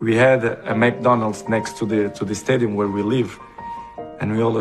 we had a McDonald's next to the to the stadium where we live, and we all.